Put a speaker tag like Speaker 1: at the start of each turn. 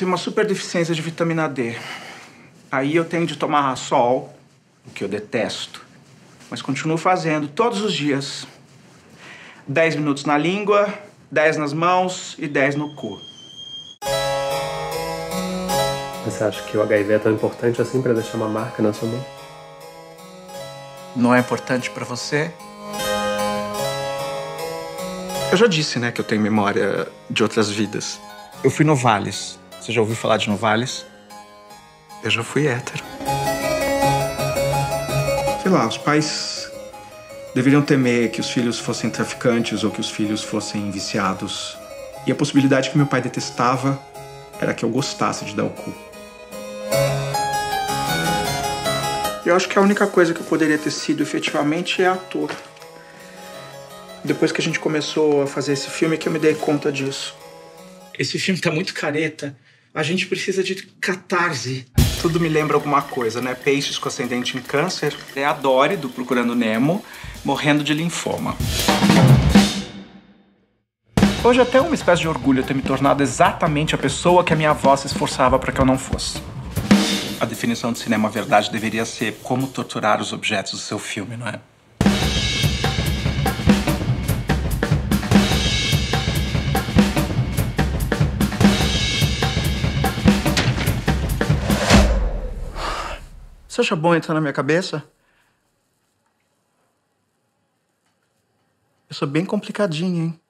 Speaker 1: tenho uma super deficiência de vitamina D. Aí eu tenho de tomar sol, o que eu detesto, mas continuo fazendo todos os dias. 10 minutos na língua, 10 nas mãos e 10 no cu.
Speaker 2: Você acha que o HIV é tão importante assim para deixar uma marca na sua mão?
Speaker 1: Não é importante para você? Eu já disse, né, que eu tenho memória de outras vidas. Eu fui Novales. Você já ouviu falar de Novales? Eu já fui hétero. Sei lá, os pais deveriam temer que os filhos fossem traficantes ou que os filhos fossem viciados. E a possibilidade que meu pai detestava era que eu gostasse de dar o cu. Eu acho que a única coisa que eu poderia ter sido efetivamente é ator. Depois que a gente começou a fazer esse filme que eu me dei conta disso. Esse filme tá muito careta. A gente precisa de catarse. Tudo me lembra alguma coisa, né? Peixes com ascendente em câncer. É a Dory, do Procurando Nemo, morrendo de linfoma. Hoje até uma espécie de orgulho ter me tornado exatamente a pessoa que a minha avó se esforçava para que eu não fosse. A definição de cinema verdade deveria ser como torturar os objetos do seu filme, não é? Você acha bom entrar na minha cabeça? Eu sou bem complicadinho, hein?